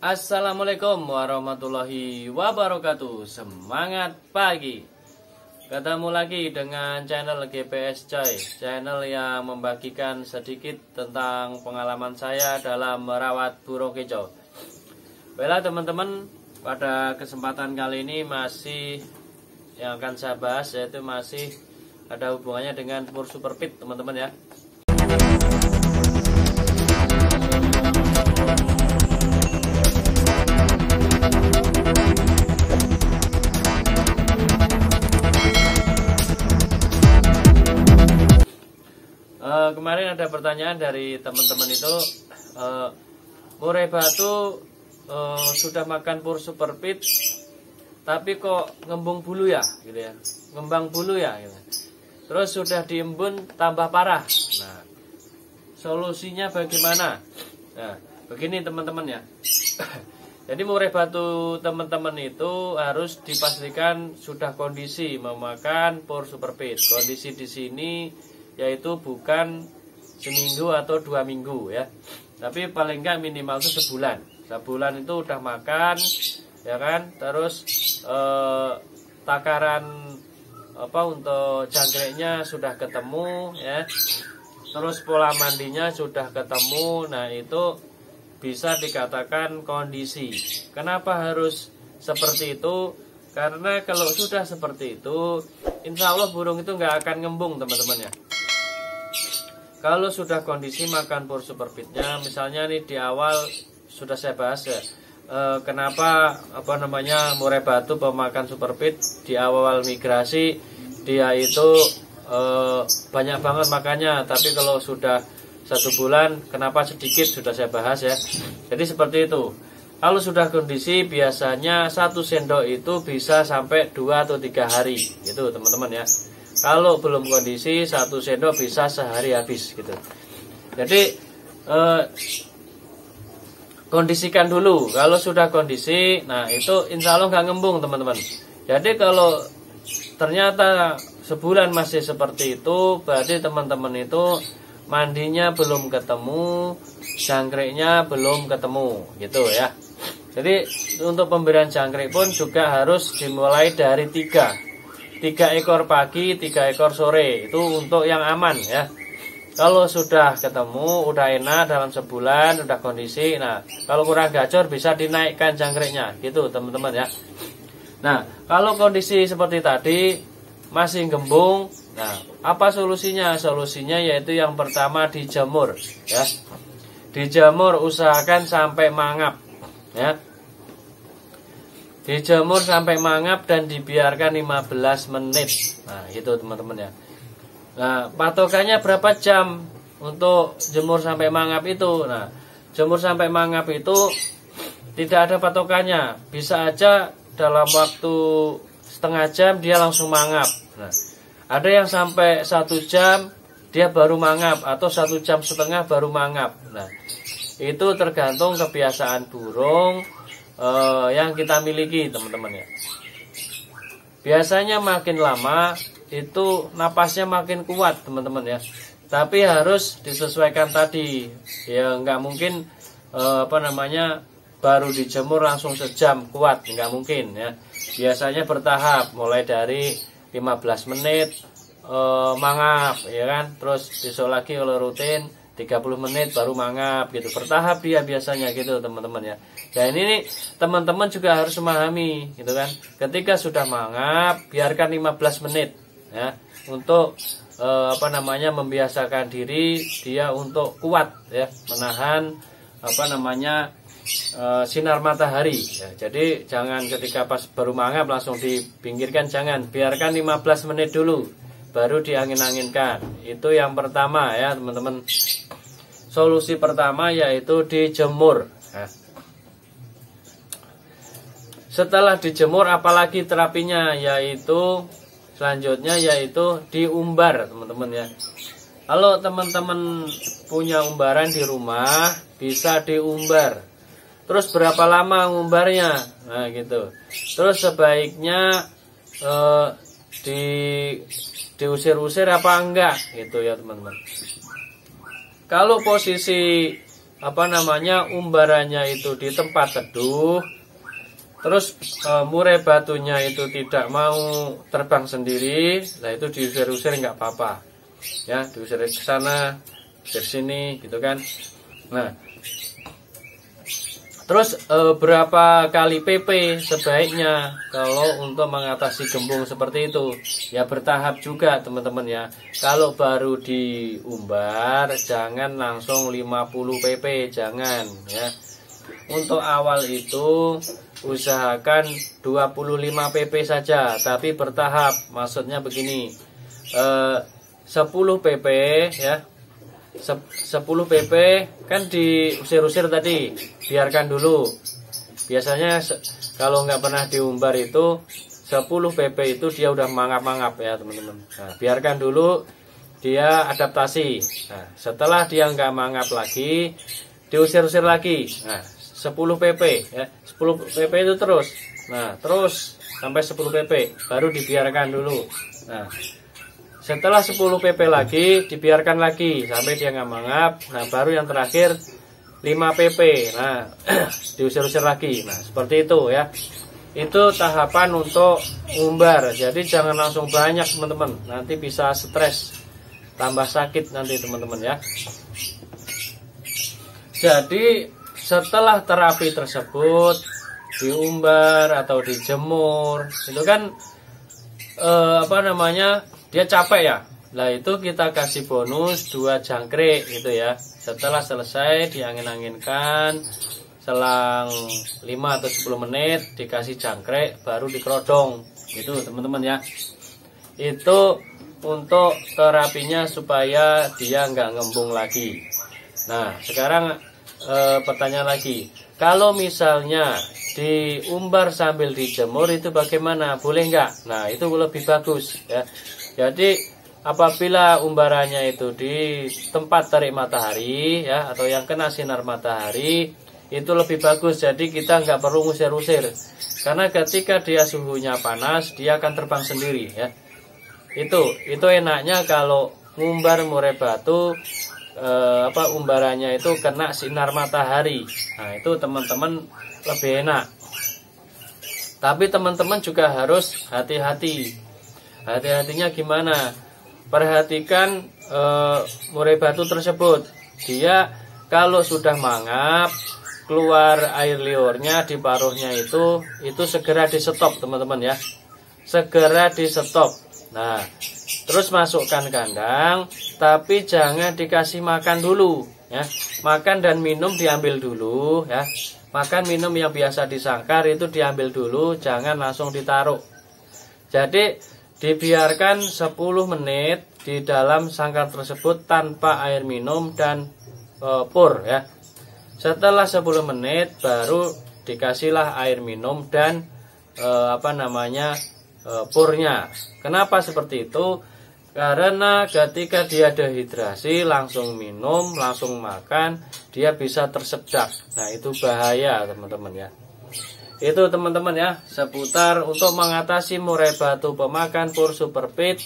Assalamualaikum warahmatullahi wabarakatuh. Semangat pagi. Ketemu lagi dengan channel GPS Coy. Channel yang membagikan sedikit tentang pengalaman saya dalam merawat burung kicau. Baiklah teman-teman Pada kesempatan kali ini masih Yang akan saya bahas yaitu masih Ada hubungannya dengan pur super pit teman-teman ya Uh, kemarin ada pertanyaan dari teman-teman itu uh, murai batu uh, sudah makan pur super pit tapi kok ngembung bulu ya gitu ya? Ngembang bulu ya gitu. terus sudah diembun tambah parah. Nah solusinya bagaimana? Nah begini teman-teman ya. Jadi murai batu teman-teman itu harus dipastikan sudah kondisi memakan pur super pit. Kondisi di sini yaitu bukan seminggu atau dua minggu ya. Tapi paling enggak minimal itu sebulan. Sebulan itu udah makan ya kan? Terus eh, takaran apa untuk jangkriknya sudah ketemu ya. Terus pola mandinya sudah ketemu. Nah itu bisa dikatakan kondisi. Kenapa harus seperti itu? Karena kalau sudah seperti itu insya Allah burung itu nggak akan ngembung teman-teman ya kalau sudah kondisi makan pur superfitnya, misalnya nih di awal sudah saya bahas ya, e, kenapa apa namanya murai batu pemakan superfit di awal migrasi dia itu e, banyak banget makannya, tapi kalau sudah satu bulan kenapa sedikit sudah saya bahas ya. Jadi seperti itu. Kalau sudah kondisi biasanya satu sendok itu bisa sampai dua atau tiga hari, gitu teman-teman ya. Kalau belum kondisi satu sendok bisa sehari habis gitu. Jadi eh, kondisikan dulu. Kalau sudah kondisi, nah itu insya Allah nggak ngembung teman-teman. Jadi kalau ternyata sebulan masih seperti itu, berarti teman-teman itu mandinya belum ketemu, jangkriknya belum ketemu, gitu ya. Jadi untuk pemberian jangkrik pun juga harus dimulai dari tiga tiga ekor pagi, tiga ekor sore. Itu untuk yang aman ya. Kalau sudah ketemu, udah enak dalam sebulan, udah kondisi. Nah, kalau kurang gacor bisa dinaikkan jangkriknya, gitu teman-teman ya. Nah, kalau kondisi seperti tadi masih gembung, nah apa solusinya? Solusinya yaitu yang pertama dijemur, ya. Dijemur usahakan sampai mangap, ya dijemur sampai mangap dan dibiarkan 15 menit. Nah itu teman-teman ya. Nah patokannya berapa jam untuk jemur sampai mangap itu? Nah jemur sampai mangap itu tidak ada patokannya. Bisa aja dalam waktu setengah jam dia langsung mangap. Nah ada yang sampai satu jam dia baru mangap atau satu jam setengah baru mangap. Nah itu tergantung kebiasaan burung uh, yang kita miliki teman-teman ya. Biasanya makin lama itu napasnya makin kuat teman-teman ya. Tapi harus disesuaikan tadi. Ya nggak mungkin uh, apa namanya baru dijemur langsung sejam kuat. Nggak mungkin ya. Biasanya bertahap mulai dari 15 menit uh, mangap ya kan? Terus besok lagi kalau rutin 30 menit baru mangap gitu. Bertahap dia biasanya gitu teman-teman ya. Dan ini teman-teman juga harus memahami gitu kan. Ketika sudah mangap biarkan 15 menit ya untuk eh, apa namanya membiasakan diri dia untuk kuat ya menahan apa namanya eh, sinar matahari. Ya. jadi jangan ketika pas baru mangap langsung dipinggirkan jangan. Biarkan 15 menit dulu baru diangin-anginkan. Itu yang pertama ya teman-teman solusi pertama yaitu dijemur. Setelah dijemur apalagi terapinya? Yaitu selanjutnya yaitu diumbar teman-teman ya. Kalau teman-teman punya umbaran di rumah bisa diumbar. Terus berapa lama ngumbarnya? Nah gitu. Terus sebaiknya eh, di diusir-usir apa enggak? Gitu ya teman-teman kalau posisi apa namanya umbarannya itu di tempat teduh terus e, murai batunya itu tidak mau terbang sendiri nah itu diusir-usir nggak apa-apa. Ya diusir ke sana ke sini gitu kan. Nah Terus e, berapa kali PP sebaiknya kalau untuk mengatasi gembung seperti itu? Ya bertahap juga teman-teman ya. Kalau baru diumbar jangan langsung 50 PP, jangan ya. Untuk awal itu usahakan 25 PP saja, tapi bertahap. Maksudnya begini. E, 10 PP ya 10 pp kan diusir-usir tadi biarkan dulu. Biasanya kalau nggak pernah diumbar itu 10 pp itu dia udah mangap-mangap ya teman-teman. Nah, biarkan dulu dia adaptasi. Nah, setelah dia nggak mangap lagi diusir-usir lagi. Nah 10 pp ya 10 pp itu terus. Nah terus sampai 10 pp baru dibiarkan dulu. Nah setelah 10 pp lagi dibiarkan lagi sampai dia nggak mangap. Nah baru yang terakhir 5 pp. Nah diusir-usir lagi. Nah seperti itu ya. Itu tahapan untuk umbar. Jadi jangan langsung banyak teman-teman. Nanti bisa stres, tambah sakit nanti teman-teman ya. Jadi setelah terapi tersebut diumbar atau dijemur itu kan eh, apa namanya dia capek ya? Nah itu kita kasih bonus dua jangkrik gitu ya. Setelah selesai diangin-anginkan Selang 5 atau 10 menit dikasih jangkrik baru dikerodong. Gitu teman-teman ya. Itu untuk terapinya supaya dia nggak ngembung lagi. Nah sekarang e, pertanyaan lagi. Kalau misalnya diumbar sambil dijemur itu bagaimana? Boleh nggak? Nah itu lebih bagus ya jadi apabila umbarannya itu di tempat tarik matahari ya atau yang kena sinar matahari itu lebih bagus. Jadi kita nggak perlu ngusir-usir. Karena ketika dia suhunya panas dia akan terbang sendiri ya. Itu itu enaknya kalau ngumbar murai batu eh, apa umbarannya itu kena sinar matahari. Nah itu teman-teman lebih enak. Tapi teman-teman juga harus hati-hati Hati-hatinya gimana? Perhatikan e, murai batu tersebut. Dia kalau sudah mangap, keluar air liurnya di paruhnya itu, itu segera di stop teman-teman ya. Segera di stop. Nah, terus masukkan kandang, tapi jangan dikasih makan dulu ya. Makan dan minum diambil dulu ya. Makan minum yang biasa disangkar itu diambil dulu, jangan langsung ditaruh. Jadi Dibiarkan 10 menit di dalam sangkar tersebut tanpa air minum dan e, pur ya. Setelah 10 menit baru dikasihlah air minum dan e, apa namanya e, purnya. Kenapa seperti itu? Karena ketika dia dehidrasi langsung minum, langsung makan, dia bisa tersedak. Nah, itu bahaya, teman-teman ya. Itu teman-teman ya, seputar untuk mengatasi murai batu pemakan pur superpit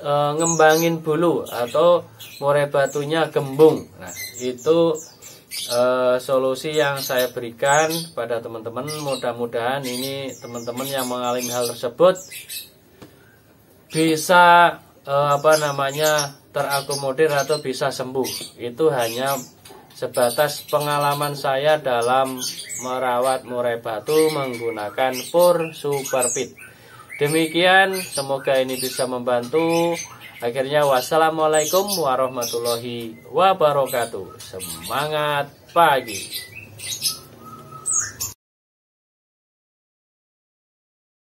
e, ngembangin bulu atau murai batunya gembung. Nah, itu e, solusi yang saya berikan pada teman-teman. Mudah-mudahan ini teman-teman yang mengalami hal tersebut bisa e, apa namanya terakomodir atau bisa sembuh. Itu hanya sebatas pengalaman saya dalam merawat murai batu menggunakan pur superpit. Demikian, semoga ini bisa membantu. Akhirnya, wassalamualaikum warahmatullahi wabarakatuh. Semangat pagi!